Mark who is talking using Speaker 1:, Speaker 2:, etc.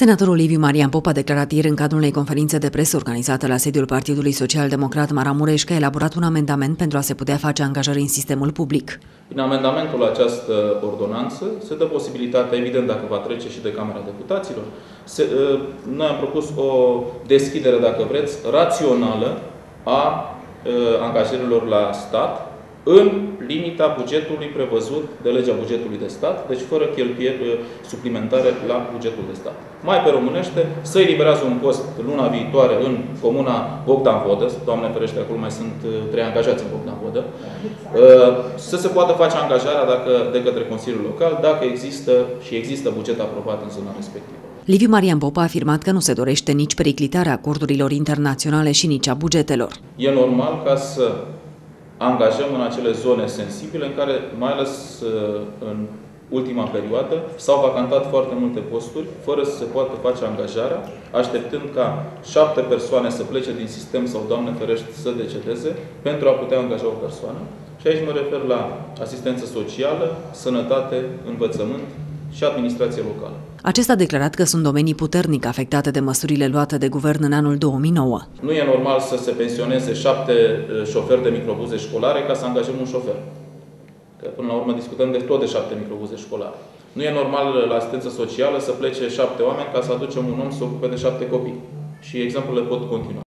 Speaker 1: Senatorul Liviu Marian Pop a declarat ieri în cadrul unei conferințe de presă organizată la sediul Partidului Social-Democrat Maramureș că a elaborat un amendament pentru a se putea face angajări în sistemul public.
Speaker 2: Prin amendamentul la această ordonanță se dă posibilitatea, evident dacă va trece și de Camera Deputaților, se, ă, noi am propus o deschidere, dacă vreți, rațională a ă, angajărilor la stat, în limita bugetului prevăzut de legea bugetului de stat, deci fără cheltuieli uh, suplimentare la bugetul de stat. Mai pe românește, să eliberează un post luna viitoare în comuna Bogdan Vodă, doamne ferește, acolo mai sunt uh, trei angajați în Bogdan Vodă, uh, să se poată face angajarea dacă, de către Consiliul Local, dacă există și există buget aprobat în zona respectivă.
Speaker 1: Liviu Marian Popa a afirmat că nu se dorește nici periclitarea acordurilor internaționale și nici a bugetelor.
Speaker 2: E normal ca să angajăm în acele zone sensibile în care, mai ales uh, în ultima perioadă, s-au vacantat foarte multe posturi, fără să se poată face angajarea, așteptând ca șapte persoane să plece din sistem sau, Doamne ferește, să decedeze, pentru a putea angaja o persoană. Și aici mă refer la asistență socială, sănătate, învățămământ și administrație locală.
Speaker 1: Acesta a declarat că sunt domenii puternic afectate de măsurile luate de guvern în anul 2009.
Speaker 2: Nu e normal să se pensioneze șapte eh, șoferi de microbuze școlare ca să angajăm un șofer. Că până la urmă discutăm de tot de șapte microbuze școlare. Nu e normal la asistență socială să plece șapte oameni ca să aducem un om să ocupe de șapte copii. Și exemplele pot continua.